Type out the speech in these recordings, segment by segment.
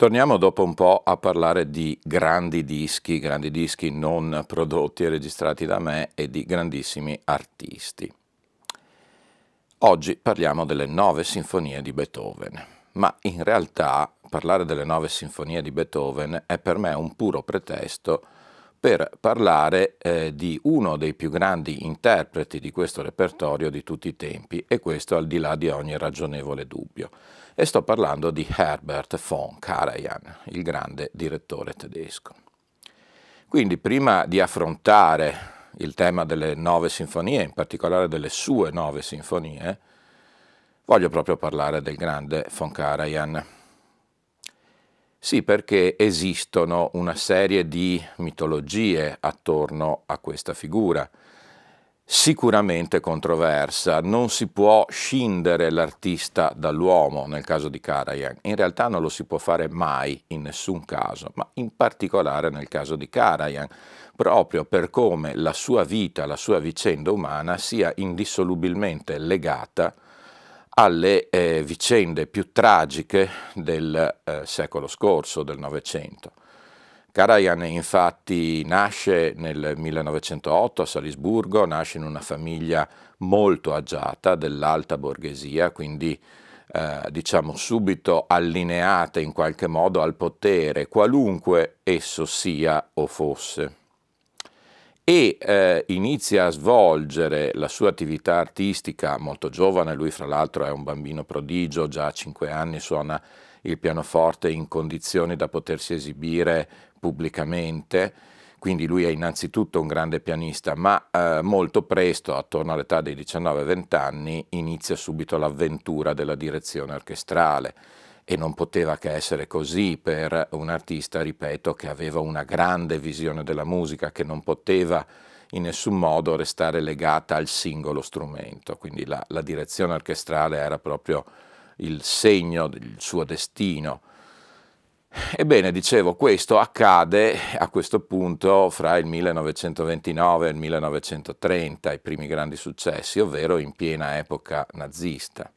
Torniamo dopo un po' a parlare di grandi dischi, grandi dischi non prodotti e registrati da me e di grandissimi artisti. Oggi parliamo delle nove sinfonie di Beethoven, ma in realtà parlare delle nove sinfonie di Beethoven è per me un puro pretesto per parlare eh, di uno dei più grandi interpreti di questo repertorio di tutti i tempi e questo al di là di ogni ragionevole dubbio e sto parlando di Herbert von Karajan, il grande direttore tedesco. Quindi prima di affrontare il tema delle nove sinfonie, in particolare delle sue nove sinfonie, voglio proprio parlare del grande von Karajan. Sì, perché esistono una serie di mitologie attorno a questa figura sicuramente controversa, non si può scindere l'artista dall'uomo nel caso di Karajan, in realtà non lo si può fare mai in nessun caso, ma in particolare nel caso di Karajan, proprio per come la sua vita, la sua vicenda umana sia indissolubilmente legata alle eh, vicende più tragiche del eh, secolo scorso, del Novecento. Karajan infatti nasce nel 1908 a Salisburgo, nasce in una famiglia molto agiata dell'alta borghesia, quindi eh, diciamo subito allineata in qualche modo al potere, qualunque esso sia o fosse. E eh, inizia a svolgere la sua attività artistica molto giovane, lui fra l'altro è un bambino prodigio, già a 5 anni suona il pianoforte in condizioni da potersi esibire pubblicamente, quindi lui è innanzitutto un grande pianista, ma eh, molto presto, attorno all'età dei 19-20 anni, inizia subito l'avventura della direzione orchestrale. E non poteva che essere così per un artista, ripeto, che aveva una grande visione della musica, che non poteva in nessun modo restare legata al singolo strumento, quindi la, la direzione orchestrale era proprio il segno del suo destino. Ebbene, dicevo, questo accade a questo punto fra il 1929 e il 1930, i primi grandi successi, ovvero in piena epoca nazista.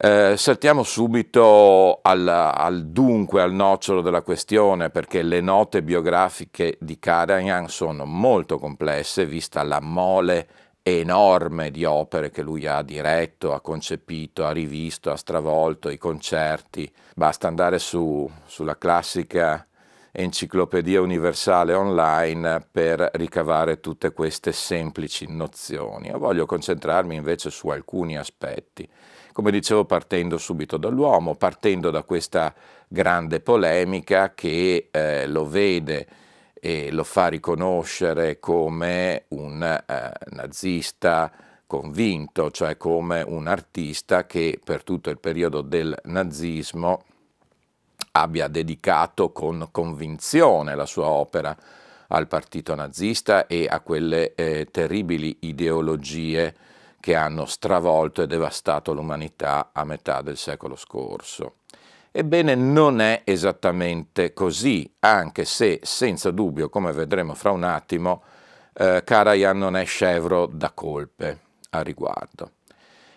Eh, saltiamo subito al, al, dunque, al nocciolo della questione, perché le note biografiche di Karajan sono molto complesse, vista la mole enorme di opere che lui ha diretto, ha concepito, ha rivisto, ha stravolto, i concerti. Basta andare su, sulla classica enciclopedia universale online per ricavare tutte queste semplici nozioni. Io voglio concentrarmi invece su alcuni aspetti. Come dicevo, partendo subito dall'uomo, partendo da questa grande polemica che eh, lo vede e lo fa riconoscere come un eh, nazista convinto, cioè come un artista che per tutto il periodo del nazismo abbia dedicato con convinzione la sua opera al partito nazista e a quelle eh, terribili ideologie che hanno stravolto e devastato l'umanità a metà del secolo scorso. Ebbene, non è esattamente così, anche se senza dubbio, come vedremo fra un attimo, eh, Karajan non è scevro da colpe a riguardo.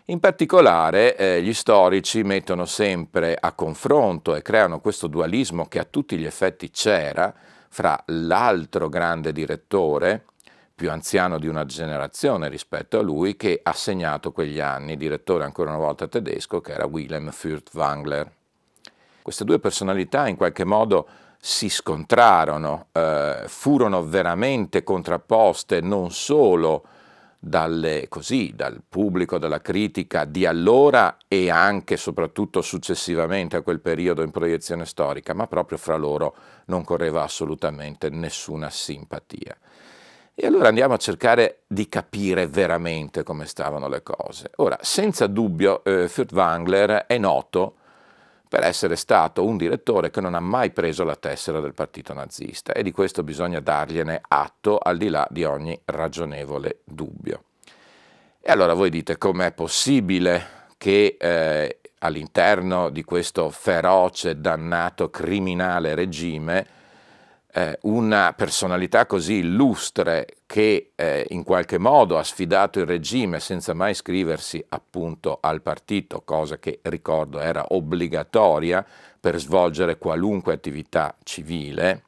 In particolare eh, gli storici mettono sempre a confronto e creano questo dualismo che a tutti gli effetti c'era fra l'altro grande direttore, più anziano di una generazione rispetto a lui, che ha segnato quegli anni, direttore ancora una volta tedesco, che era Wilhelm Furtwängler. Queste due personalità in qualche modo si scontrarono, eh, furono veramente contrapposte non solo dalle, così, dal pubblico, dalla critica di allora e anche soprattutto successivamente a quel periodo in proiezione storica, ma proprio fra loro non correva assolutamente nessuna simpatia. E allora andiamo a cercare di capire veramente come stavano le cose. Ora, senza dubbio, eh, Furtwängler è noto per essere stato un direttore che non ha mai preso la tessera del partito nazista e di questo bisogna dargliene atto al di là di ogni ragionevole dubbio. E allora voi dite com'è possibile che eh, all'interno di questo feroce, dannato, criminale regime eh, una personalità così illustre che eh, in qualche modo ha sfidato il regime senza mai iscriversi appunto al partito, cosa che ricordo era obbligatoria per svolgere qualunque attività civile,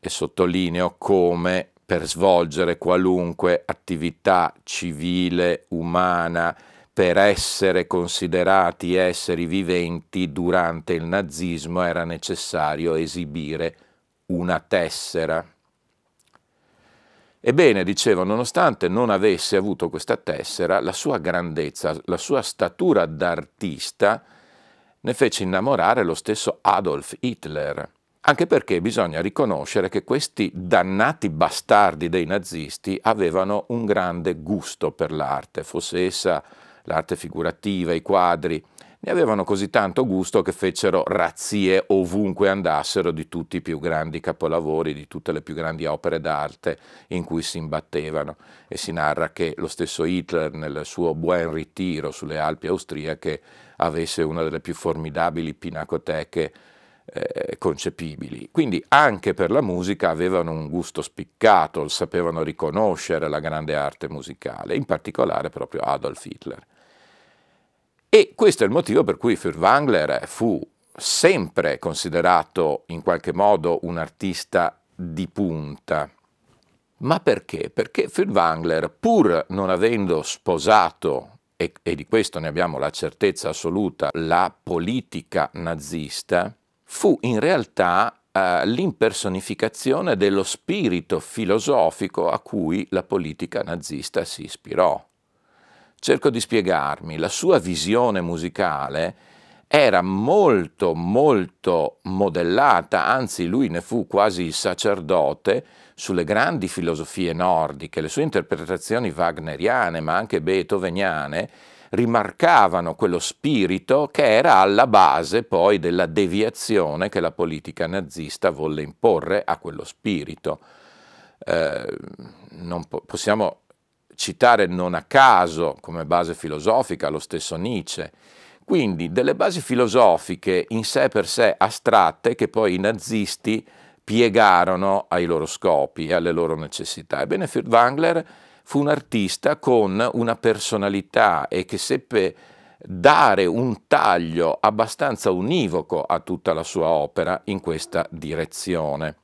e sottolineo come per svolgere qualunque attività civile, umana, per essere considerati esseri viventi durante il nazismo era necessario esibire una tessera. Ebbene, dicevo, nonostante non avesse avuto questa tessera, la sua grandezza, la sua statura d'artista ne fece innamorare lo stesso Adolf Hitler, anche perché bisogna riconoscere che questi dannati bastardi dei nazisti avevano un grande gusto per l'arte, fosse essa l'arte figurativa, i quadri, ne avevano così tanto gusto che fecero razzie ovunque andassero di tutti i più grandi capolavori, di tutte le più grandi opere d'arte in cui si imbattevano. E si narra che lo stesso Hitler, nel suo buon ritiro sulle Alpi austriache, avesse una delle più formidabili pinacoteche eh, concepibili. Quindi anche per la musica avevano un gusto spiccato, sapevano riconoscere la grande arte musicale, in particolare proprio Adolf Hitler. E questo è il motivo per cui Furtwängler fu sempre considerato in qualche modo un artista di punta. Ma perché? Perché Furtwängler, pur non avendo sposato, e, e di questo ne abbiamo la certezza assoluta, la politica nazista, fu in realtà eh, l'impersonificazione dello spirito filosofico a cui la politica nazista si ispirò. Cerco di spiegarmi, la sua visione musicale era molto molto modellata, anzi lui ne fu quasi il sacerdote, sulle grandi filosofie nordiche, le sue interpretazioni wagneriane ma anche beethoveniane rimarcavano quello spirito che era alla base poi della deviazione che la politica nazista volle imporre a quello spirito. Eh, po- possiamo citare non a caso come base filosofica lo stesso Nietzsche. Quindi delle basi filosofiche in sé per sé astratte che poi i nazisti piegarono ai loro scopi e alle loro necessità. Ebbene, Furtwängler fu un artista con una personalità e che seppe dare un taglio abbastanza univoco a tutta la sua opera in questa direzione.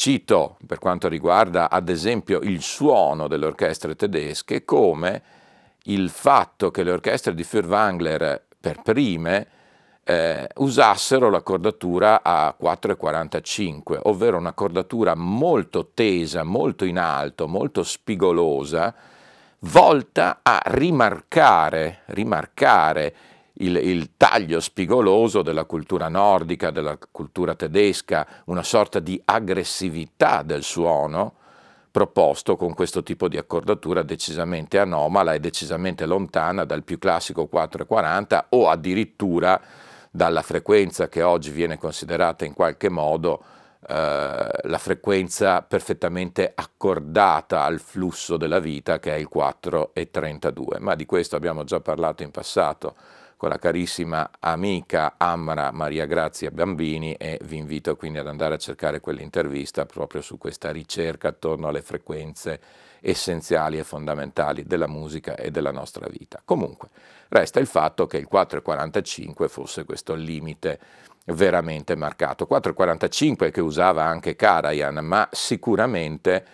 Cito, per quanto riguarda ad esempio il suono delle orchestre tedesche, come il fatto che le orchestre di Furtwängler per prime eh, usassero l'accordatura a 4,45, ovvero un'accordatura molto tesa, molto in alto, molto spigolosa, volta a rimarcare, rimarcare il, il, taglio spigoloso della cultura nordica, della cultura tedesca, una sorta di aggressività del suono proposto con questo tipo di accordatura decisamente anomala e decisamente lontana dal più classico 440 o addirittura dalla frequenza che oggi viene considerata in qualche modo eh, la frequenza perfettamente accordata al flusso della vita che è il 4,32. Ma di questo abbiamo già parlato in passato con la carissima amica Amra Maria Grazia Bambini e vi invito quindi ad andare a cercare quell'intervista proprio su questa ricerca attorno alle frequenze essenziali e fondamentali della musica e della nostra vita. Comunque, resta il fatto che il 4,45 fosse questo limite veramente marcato. 4,45 che usava anche Karajan, ma sicuramente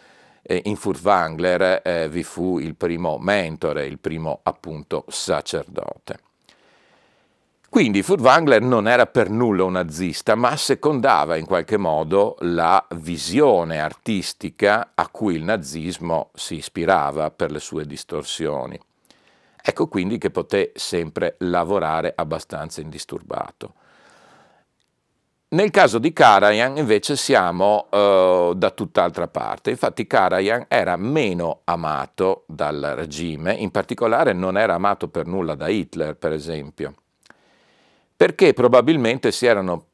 eh, in Furtwängler eh, vi fu il primo mentore, il primo appunto sacerdote. Quindi Furtwängler non era per nulla un nazista, ma assecondava in qualche modo la visione artistica a cui il nazismo si ispirava per le sue distorsioni. Ecco quindi che poté sempre lavorare abbastanza indisturbato. Nel caso di Karajan invece siamo uh, da tutt'altra parte, infatti Karajan era meno amato dal regime, in particolare non era amato per nulla da Hitler per esempio perché probabilmente si erano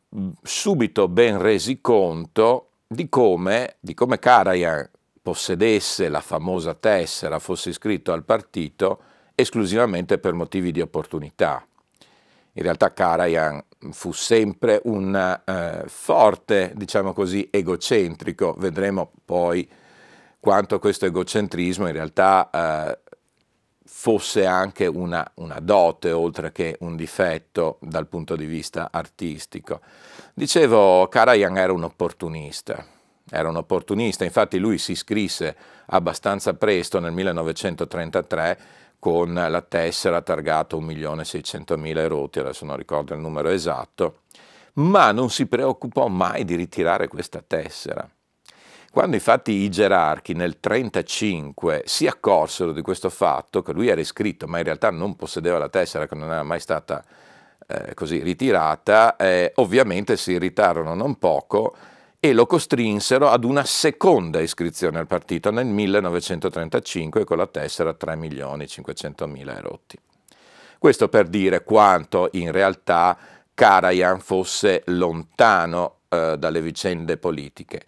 subito ben resi conto di come, di come Karajan possedesse la famosa tessera, fosse iscritto al partito esclusivamente per motivi di opportunità. In realtà Karajan fu sempre un eh, forte, diciamo così, egocentrico. Vedremo poi quanto questo egocentrismo in realtà eh, fosse anche una, una, dote oltre che un difetto dal punto di vista artistico. Dicevo, Karajan era un opportunista, era un opportunista, infatti lui si iscrisse abbastanza presto nel 1933 con la tessera targata 1.600.000 eroti, adesso non ricordo il numero esatto, ma non si preoccupò mai di ritirare questa tessera. Quando infatti i gerarchi nel 1935 si accorsero di questo fatto, che lui era iscritto ma in realtà non possedeva la tessera, che non era mai stata eh, così ritirata, eh, ovviamente si irritarono non poco e lo costrinsero ad una seconda iscrizione al partito nel 1935 con la tessera 3.500.000 erotti. Questo per dire quanto in realtà Karajan fosse lontano eh, dalle vicende politiche.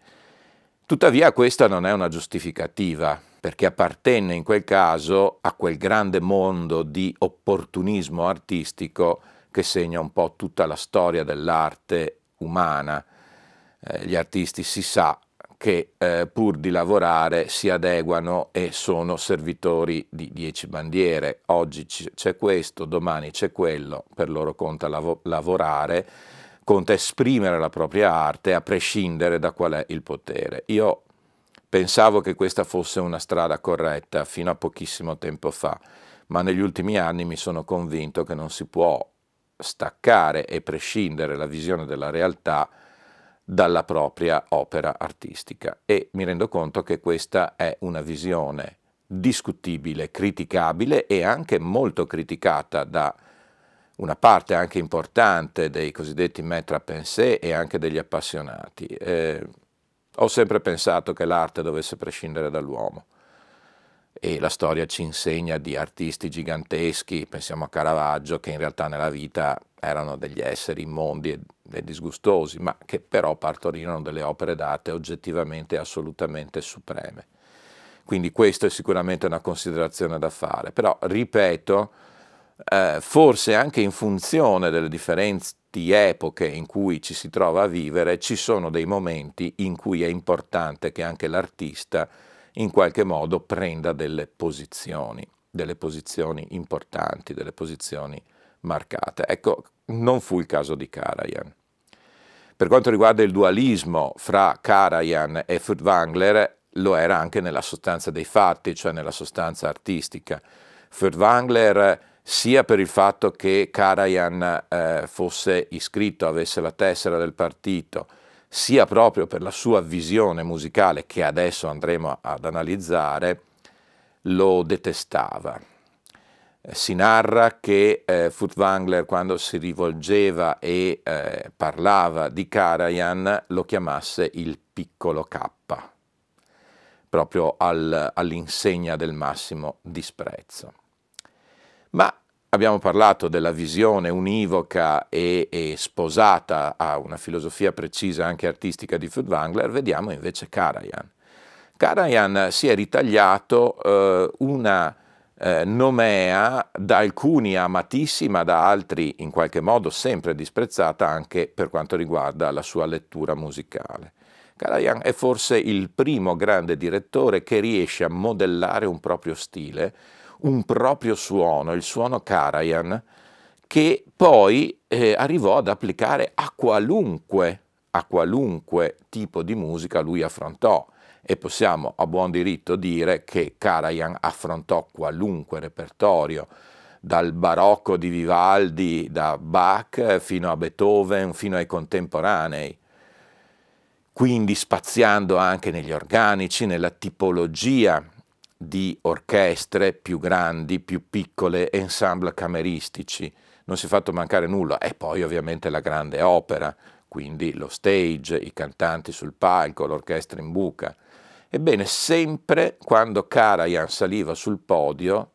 Tuttavia questa non è una giustificativa, perché appartenne in quel caso a quel grande mondo di opportunismo artistico che segna un po' tutta la storia dell'arte umana eh, gli artisti si sa che eh, pur di lavorare si adeguano e sono servitori di dieci bandiere. Oggi c'è questo, domani c'è quello, per loro conta lav lavorare, conta esprimere la propria arte a prescindere da qual è il potere. Io pensavo che questa fosse una strada corretta fino a pochissimo tempo fa, ma negli ultimi anni mi sono convinto che non si può staccare e prescindere la visione della realtà dalla propria opera artistica e mi rendo conto che questa è una visione discutibile, criticabile e anche molto criticata da una parte anche importante dei cosiddetti maître à penser e anche degli appassionati. Eh, ho sempre pensato che l'arte dovesse prescindere dall'uomo e la storia ci insegna di artisti giganteschi, pensiamo a Caravaggio, che in realtà nella vita erano degli esseri immondi e, disgustosi, ma che però partorirono delle opere d'arte oggettivamente assolutamente supreme. Quindi questa è sicuramente una considerazione da fare, però ripeto, eh, forse anche in funzione delle differenti epoche in cui ci si trova a vivere, ci sono dei momenti in cui è importante che anche l'artista in qualche modo prenda delle posizioni, delle posizioni importanti, delle posizioni marcate. Ecco, non fu il caso di Karajan. Per quanto riguarda il dualismo fra Karajan e Furtwängler, lo era anche nella sostanza dei fatti, cioè nella sostanza artistica. Furtwängler, sia per il fatto che Karajan eh, fosse iscritto, avesse la tessera del partito, sia proprio per la sua visione musicale che adesso andremo ad analizzare, lo detestava. Eh, si narra che eh, Furtwängler quando si rivolgeva e eh, parlava di Karajan lo chiamasse il piccolo K, proprio al, all'insegna del massimo disprezzo. Ma Abbiamo parlato della visione univoca e, e, sposata a una filosofia precisa anche artistica di Furtwängler, vediamo invece Karajan. Karajan si è ritagliato eh, una eh, nomea da alcuni amatissima, da altri in qualche modo sempre disprezzata anche per quanto riguarda la sua lettura musicale. Karajan è forse il primo grande direttore che riesce a modellare un proprio stile un proprio suono, il suono Karajan, che poi eh, arrivò ad applicare a qualunque, a qualunque tipo di musica lui affrontò. E possiamo a buon diritto dire che Karajan affrontò qualunque repertorio, dal barocco di Vivaldi, da Bach fino a Beethoven, fino ai contemporanei quindi spaziando anche negli organici, nella tipologia di orchestre più grandi, più piccole, ensemble cameristici, non si è fatto mancare nulla, e poi ovviamente la grande opera, quindi lo stage, i cantanti sul palco, l'orchestra in buca. Ebbene, sempre quando Karajan saliva sul podio,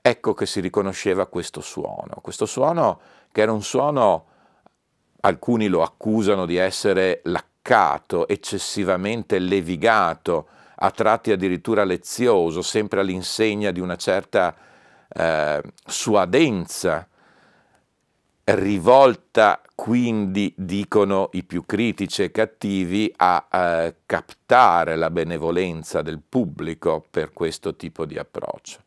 ecco che si riconosceva questo suono, questo suono che era un suono, alcuni lo accusano di essere laccato, eccessivamente levigato, a tratti addirittura lezioso, sempre all'insegna di una certa eh, suadenza. rivolta quindi, dicono i più critici e cattivi, a eh, captare la benevolenza del pubblico per questo tipo di approccio.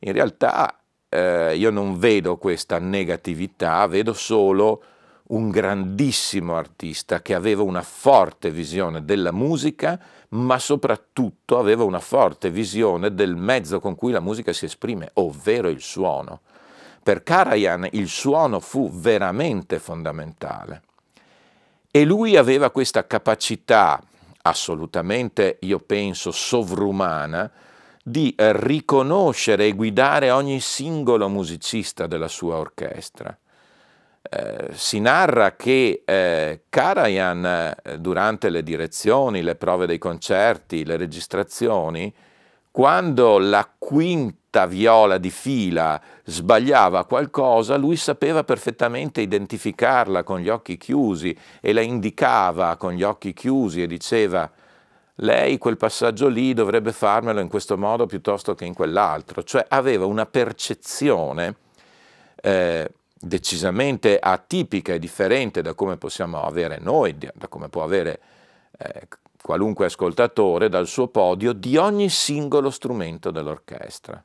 In realtà eh, io non vedo questa negatività, vedo solo un grandissimo artista che aveva una forte visione della musica, ma soprattutto aveva una forte visione del mezzo con cui la musica si esprime, ovvero il suono. Per Karajan il suono fu veramente fondamentale e lui aveva questa capacità assolutamente, io penso, sovrumana di riconoscere e guidare ogni singolo musicista della sua orchestra. Eh, si narra che eh, Karajan eh, durante le direzioni, le prove dei concerti, le registrazioni, quando la quinta viola di fila sbagliava qualcosa, lui sapeva perfettamente identificarla con gli occhi chiusi e la indicava con gli occhi chiusi e diceva lei quel passaggio lì dovrebbe farmelo in questo modo piuttosto che in quell'altro, cioè aveva una percezione eh, decisamente atipica e differente da come possiamo avere noi, da come può avere eh, qualunque ascoltatore dal suo podio di ogni singolo strumento dell'orchestra.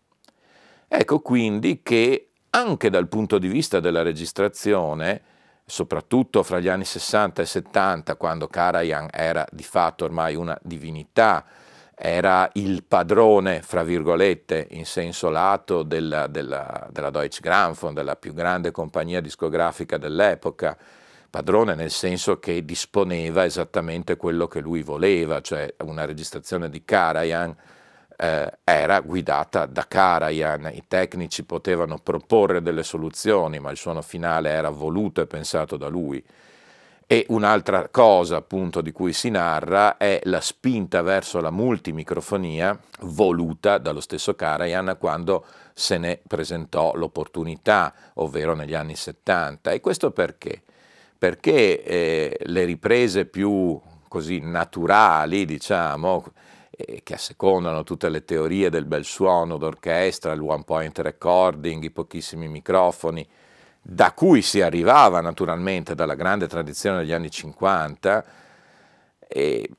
Ecco quindi che anche dal punto di vista della registrazione, soprattutto fra gli anni 60 e 70, quando Karajan era di fatto ormai una divinità, era il padrone, fra virgolette, in senso lato della, della, della Deutsche Grammophon, della più grande compagnia discografica dell'epoca, padrone nel senso che disponeva esattamente quello che lui voleva, cioè una registrazione di Karajan eh, era guidata da Karajan, i tecnici potevano proporre delle soluzioni, ma il suono finale era voluto e pensato da lui. E un'altra cosa appunto di cui si narra è la spinta verso la multimicrofonia voluta dallo stesso Karajan quando se ne presentò l'opportunità, ovvero negli anni 70. E questo perché? Perché eh, le riprese più così naturali, diciamo, eh, che assecondano tutte le teorie del bel suono d'orchestra, il one point recording, i pochissimi microfoni, da cui si arrivava naturalmente dalla grande tradizione degli anni 50, e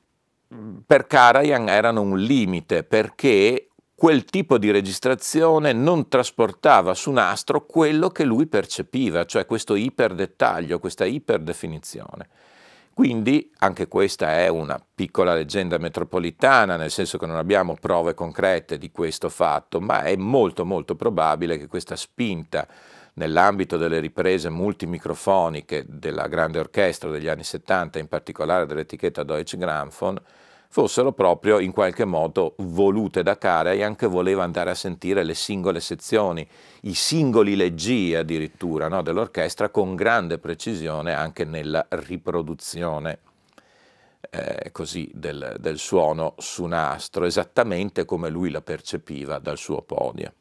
per Karajan erano un limite perché quel tipo di registrazione non trasportava su nastro quello che lui percepiva, cioè questo iperdettaglio, questa iperdefinizione. Quindi anche questa è una piccola leggenda metropolitana, nel senso che non abbiamo prove concrete di questo fatto, ma è molto molto probabile che questa spinta nell'ambito delle riprese multimicrofoniche della grande orchestra degli anni 70, in particolare dell'etichetta Deutsche Grammophon, fossero proprio in qualche modo volute da Karajan che voleva andare a sentire le singole sezioni, i singoli leggi addirittura no, dell'orchestra con grande precisione anche nella riproduzione eh, così, del, del suono su nastro, esattamente come lui la percepiva dal suo podio.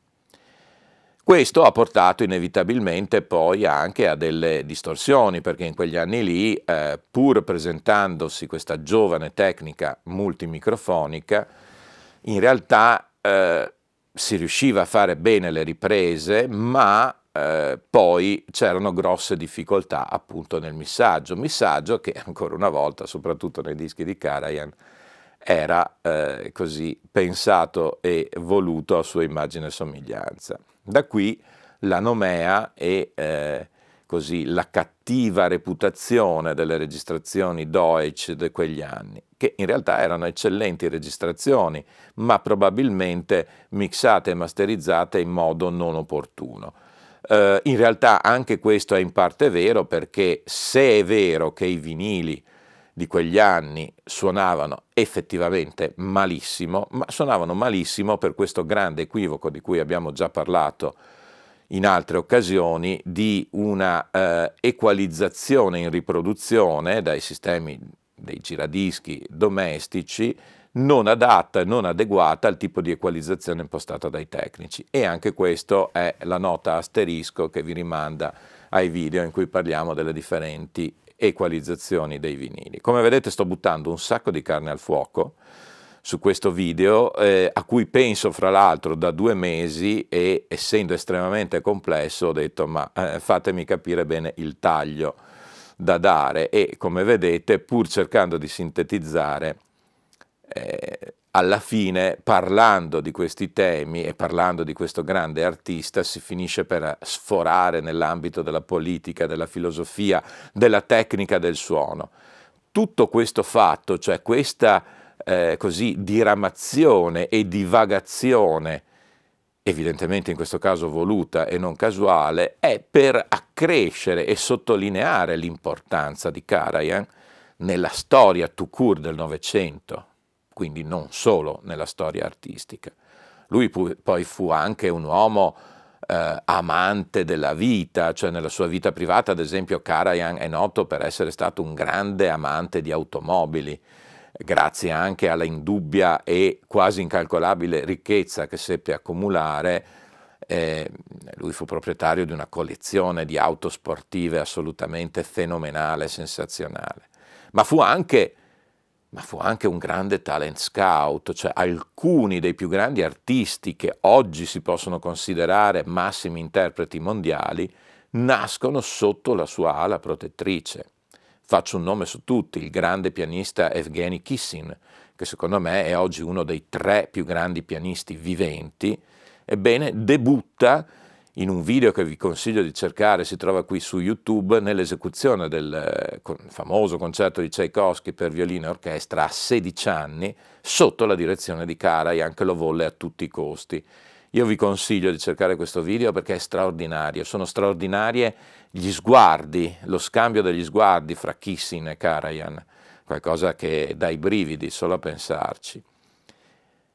Questo ha portato inevitabilmente poi anche a delle distorsioni, perché in quegli anni lì, eh, pur presentandosi questa giovane tecnica multimicrofonica, in realtà eh, si riusciva a fare bene le riprese, ma eh, poi c'erano grosse difficoltà appunto nel missaggio, missaggio che ancora una volta, soprattutto nei dischi di Karajan, era eh, così pensato e voluto a sua immagine e somiglianza. Da qui la nomea e eh, così la cattiva reputazione delle registrazioni Deutsch di quegli anni, che in realtà erano eccellenti registrazioni, ma probabilmente mixate e masterizzate in modo non opportuno. Uh, in realtà anche questo è in parte vero perché se è vero che i vinili di quegli anni suonavano effettivamente malissimo, ma suonavano malissimo per questo grande equivoco di cui abbiamo già parlato in altre occasioni di una eh, equalizzazione in riproduzione dai sistemi dei giradischi domestici non adatta e non adeguata al tipo di equalizzazione impostata dai tecnici. E anche questo è la nota asterisco che vi rimanda ai video in cui parliamo delle differenti equalizzazioni dei vinili. Come vedete sto buttando un sacco di carne al fuoco su questo video, eh, a cui penso fra l'altro da due mesi e essendo estremamente complesso ho detto ma eh, fatemi capire bene il taglio da dare e come vedete pur cercando di sintetizzare eh, alla fine parlando di questi temi e parlando di questo grande artista si finisce per sforare nell'ambito della politica, della filosofia, della tecnica del suono. Tutto questo fatto, cioè questa eh, così diramazione e divagazione, evidentemente in questo caso voluta e non casuale, è per accrescere e sottolineare l'importanza di Karajan nella storia tout court del Novecento, quindi non solo nella storia artistica. Lui pu- poi fu anche un uomo eh, amante della vita, cioè nella sua vita privata, ad esempio, Karajan è noto per essere stato un grande amante di automobili, grazie anche alla indubbia e quasi incalcolabile ricchezza che seppe accumulare, eh, lui fu proprietario di una collezione di auto sportive assolutamente fenomenale, sensazionale, ma fu anche, ma fu anche un grande talent scout, cioè alcuni dei più grandi artisti che oggi si possono considerare massimi interpreti mondiali nascono sotto la sua ala protettrice. Faccio un nome su tutti, il grande pianista Evgeny Kissin, che secondo me è oggi uno dei tre più grandi pianisti viventi, ebbene debutta in un video che vi consiglio di cercare, si trova qui su YouTube, nell'esecuzione del eh, famoso concerto di Tchaikovsky per violino e orchestra a 16 anni, sotto la direzione di Karajan, che lo volle a tutti i costi. Io vi consiglio di cercare questo video perché è straordinario, sono straordinarie gli sguardi, lo scambio degli sguardi fra Kissin e Karajan, qualcosa che dà i brividi solo a pensarci.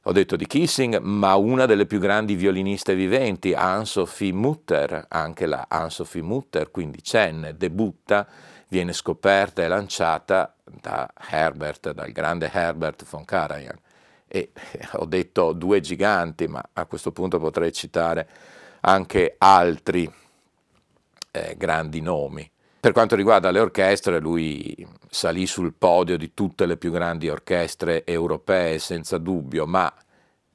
Ho detto di Kissing, ma una delle più grandi violiniste viventi, Anne-Sophie Mutter, anche la Anne-Sophie Mutter, quindicenne, debutta, viene scoperta e lanciata da Herbert, dal grande Herbert von Karajan e ho detto due giganti, ma a questo punto potrei citare anche altri eh, grandi nomi. Per quanto riguarda le orchestre, lui salì sul podio di tutte le più grandi orchestre europee, senza dubbio, ma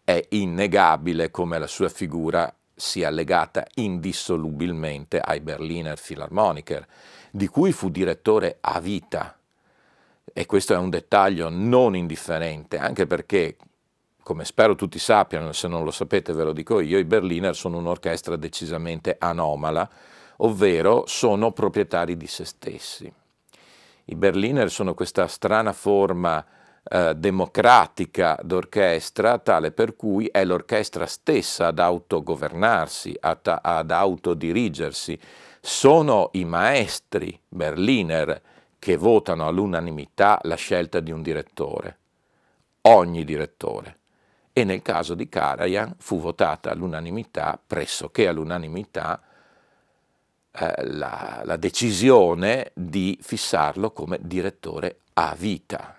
è innegabile come la sua figura sia legata indissolubilmente ai Berliner Philharmoniker, di cui fu direttore a vita. E questo è un dettaglio non indifferente, anche perché come spero tutti sappiano, se non lo sapete ve lo dico io, i Berliner sono un'orchestra decisamente anomala, ovvero sono proprietari di se stessi. I Berliner sono questa strana forma eh, democratica d'orchestra, tale per cui è l'orchestra stessa ad autogovernarsi, ad, ad autodirigersi. Sono i maestri Berliner che votano all'unanimità la scelta di un direttore, ogni direttore e nel caso di Karajan fu votata all'unanimità, pressoché all'unanimità, eh, la, la, decisione di fissarlo come direttore a vita.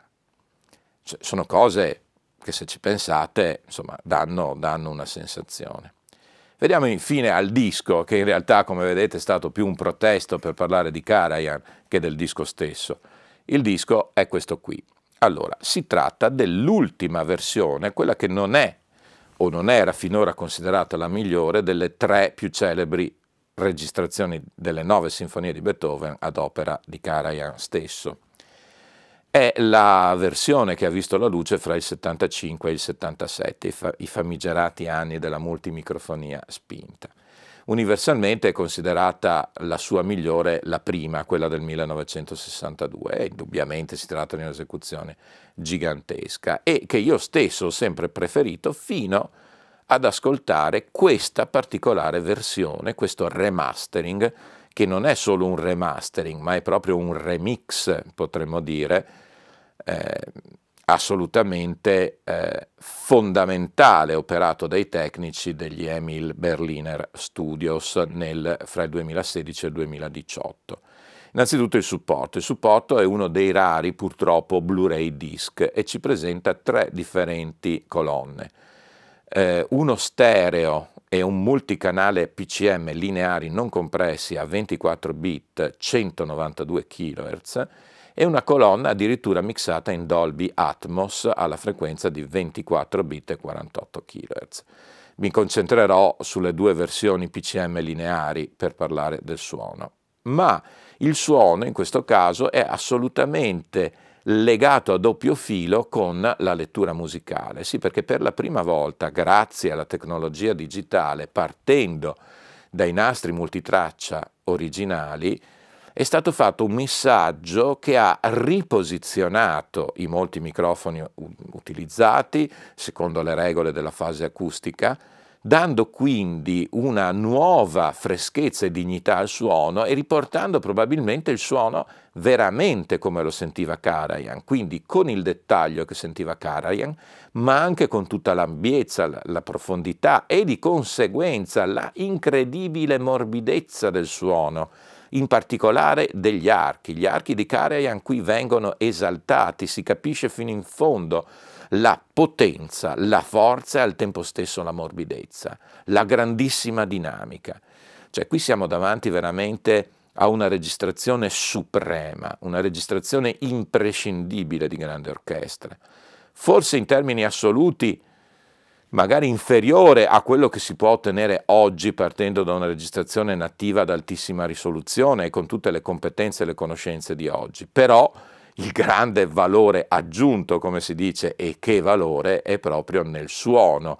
Cioè, sono cose che se ci pensate insomma, danno, danno una sensazione. Vediamo infine al disco, che in realtà, come vedete, è stato più un protesto per parlare di Karajan che del disco stesso. Il disco è questo qui. Allora, si tratta dell'ultima versione, quella che non è o non era finora considerata la migliore delle tre più celebri registrazioni delle nove sinfonie di Beethoven ad opera di Karajan stesso. È la versione che ha visto la luce fra il 75 e il 77, i, fa- i famigerati anni della multimicrofonia spinta universalmente è considerata la sua migliore, la prima, quella del 1962, e indubbiamente si tratta di un'esecuzione gigantesca e che io stesso ho sempre preferito fino ad ascoltare questa particolare versione, questo remastering, che non è solo un remastering, ma è proprio un remix, potremmo dire, eh, assolutamente eh, fondamentale operato dai tecnici degli Emil Berliner Studios nel, fra il 2016 e il 2018. Innanzitutto il supporto. Il supporto è uno dei rari purtroppo Blu-ray disc e ci presenta tre differenti colonne. Eh, uno stereo e un multicanale PCM lineari non compressi a 24 bit 192 kHz e una colonna addirittura mixata in Dolby Atmos alla frequenza di 24 bit e 48 kHz. Mi concentrerò sulle due versioni PCM lineari per parlare del suono, ma il suono in questo caso è assolutamente legato a doppio filo con la lettura musicale. Sì, perché per la prima volta, grazie alla tecnologia digitale, partendo dai nastri multitraccia originali, è stato fatto un missaggio che ha riposizionato i molti microfoni utilizzati secondo le regole della fase acustica, dando quindi una nuova freschezza e dignità al suono e riportando probabilmente il suono veramente come lo sentiva Karajan, quindi con il dettaglio che sentiva Karajan, ma anche con tutta l'ambiezza, la, profondità e di conseguenza la incredibile morbidezza del suono in particolare degli archi. Gli archi di Karajan qui vengono esaltati, si capisce fino in fondo la potenza, la forza e al tempo stesso la morbidezza, la grandissima dinamica. Cioè qui siamo davanti veramente a una registrazione suprema, una registrazione imprescindibile di grande orchestra. Forse in termini assoluti magari inferiore a quello che si può ottenere oggi partendo da una registrazione nativa ad altissima risoluzione e con tutte le competenze e le conoscenze di oggi, però il grande valore aggiunto, come si dice, e che valore è proprio nel suono,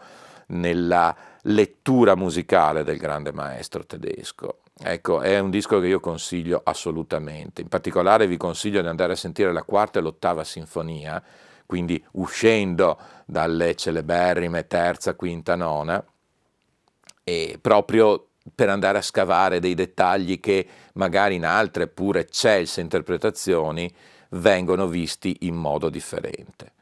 nella lettura musicale del grande maestro tedesco. Ecco, è un disco che io consiglio assolutamente. In particolare vi consiglio di andare a sentire la quarta e l'ottava sinfonia, quindi uscendo dalle celeberrime terza, quinta, nona, e proprio per andare a scavare dei dettagli che magari in altre pure eccelse interpretazioni vengono visti in modo differente.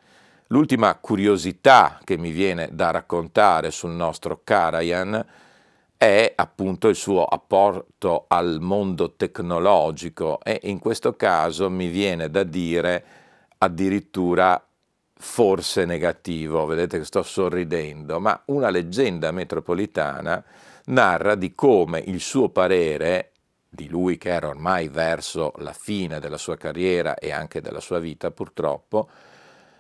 L'ultima curiosità che mi viene da raccontare sul nostro Karajan è appunto il suo apporto al mondo tecnologico e in questo caso mi viene da dire addirittura forse negativo, vedete che sto sorridendo, ma una leggenda metropolitana narra di come il suo parere di lui che era ormai verso la fine della sua carriera e anche della sua vita purtroppo,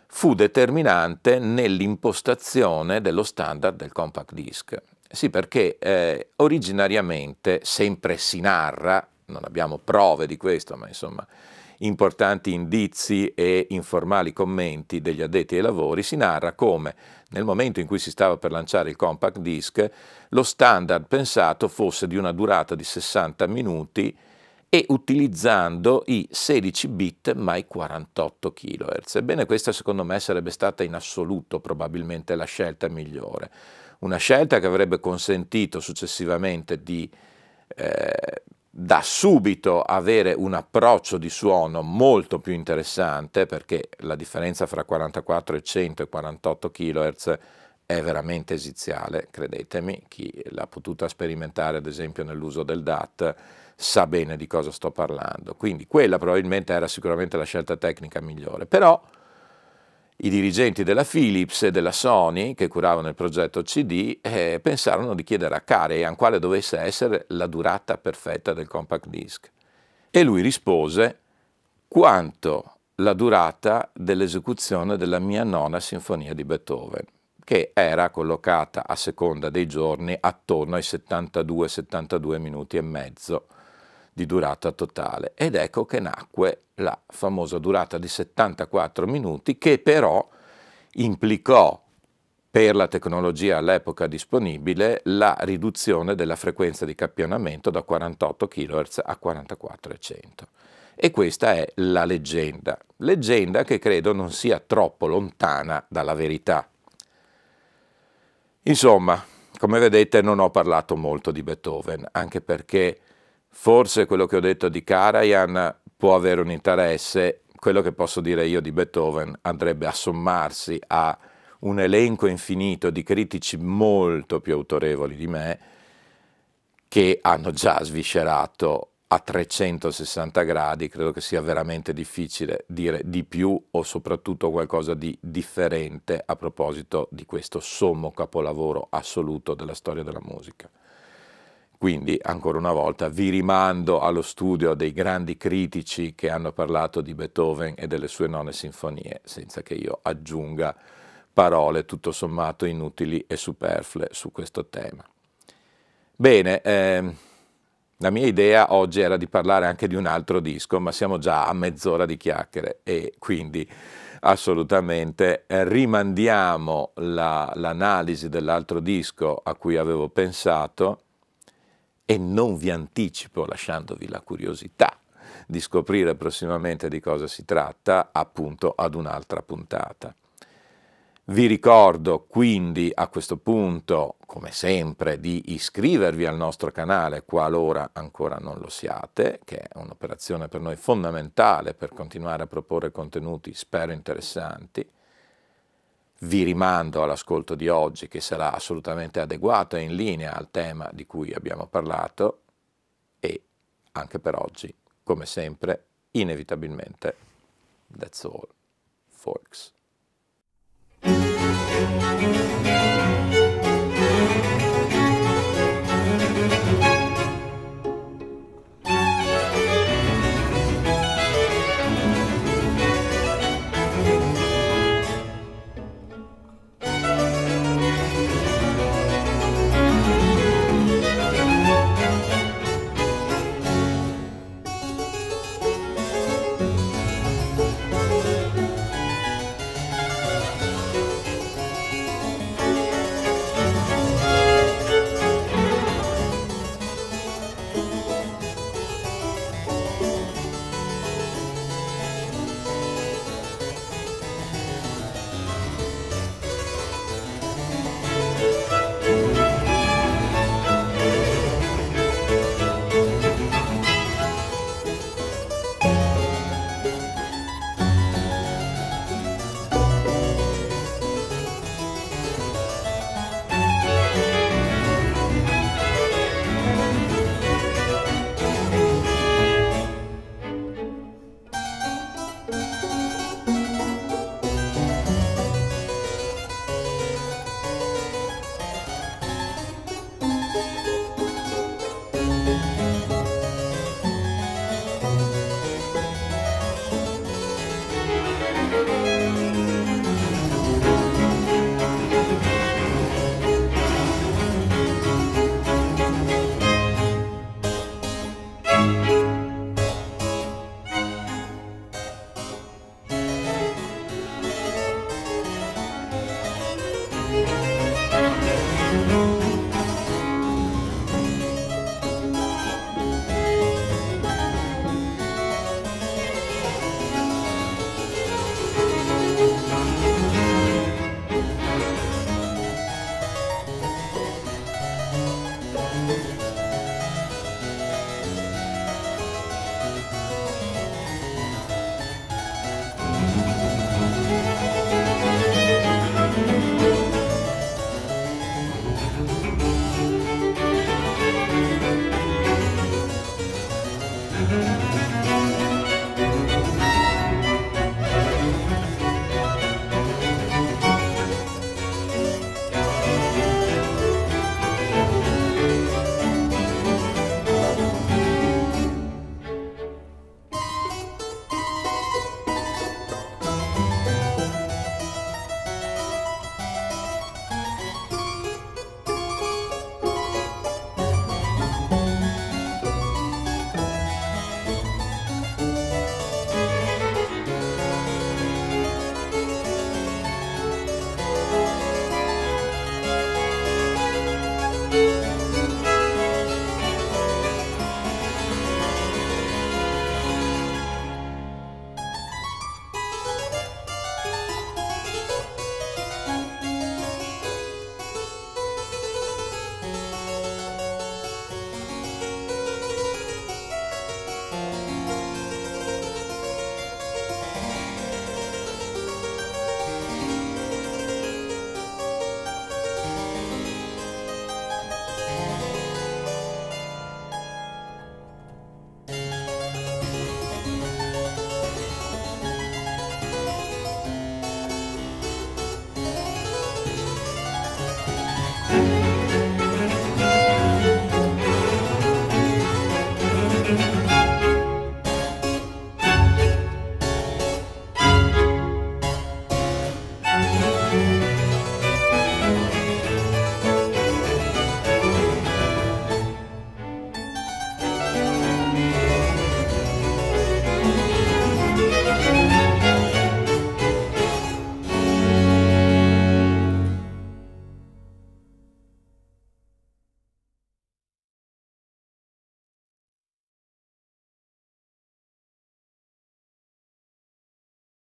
fu determinante nell'impostazione dello standard del compact disc. Sì, perché eh, originariamente sempre si narra, non abbiamo prove di questo, ma insomma importanti indizi e informali commenti degli addetti ai lavori, si narra come nel momento in cui si stava per lanciare il compact disc, lo standard pensato fosse di una durata di 60 minuti e utilizzando i 16 bit ma i 48 kHz. Ebbene questa secondo me sarebbe stata in assoluto probabilmente la scelta migliore, una scelta che avrebbe consentito successivamente di eh, da subito avere un approccio di suono molto più interessante perché la differenza fra 44 e 100 e 48 kHz è veramente esiziale, credetemi, chi l'ha potuta sperimentare ad esempio nell'uso del DAT sa bene di cosa sto parlando, quindi quella probabilmente era sicuramente la scelta tecnica migliore, però i dirigenti della Philips e della Sony, che curavano il progetto CD, eh, pensarono di chiedere a Karajan quale dovesse essere la durata perfetta del compact disc. E lui rispose quanto la durata dell'esecuzione della mia nona sinfonia di Beethoven, che era collocata a seconda dei giorni attorno ai 72-72 minuti e mezzo di durata totale. Ed ecco che nacque la famosa durata di 74 minuti che però implicò per la tecnologia all'epoca disponibile la riduzione della frequenza di campionamento da 48 kHz a 4400. E questa è la leggenda, leggenda che credo non sia troppo lontana dalla verità. Insomma, come vedete non ho parlato molto di Beethoven, anche perché Forse quello che ho detto di Karajan può avere un interesse, quello che posso dire io di Beethoven andrebbe a sommarsi a un elenco infinito di critici molto più autorevoli di me che hanno già sviscerato a 360 gradi, credo che sia veramente difficile dire di più o soprattutto qualcosa di differente a proposito di questo sommo capolavoro assoluto della storia della musica. Quindi, ancora una volta, vi rimando allo studio dei grandi critici che hanno parlato di Beethoven e delle sue none sinfonie, senza che io aggiunga parole tutto sommato inutili e superflue su questo tema. Bene, eh, la mia idea oggi era di parlare anche di un altro disco, ma siamo già a mezz'ora di chiacchiere e quindi assolutamente eh, rimandiamo l'analisi la, dell'altro disco a cui avevo pensato e non vi anticipo, lasciandovi la curiosità di scoprire prossimamente di cosa si tratta, appunto ad un'altra puntata. Vi ricordo quindi a questo punto, come sempre, di iscrivervi al nostro canale qualora ancora non lo siate, che è un'operazione per noi fondamentale per continuare a proporre contenuti, spero interessanti. Vi rimando all'ascolto di oggi che sarà assolutamente adeguato e in linea al tema di cui abbiamo parlato e anche per oggi, come sempre, inevitabilmente, that's all, folks.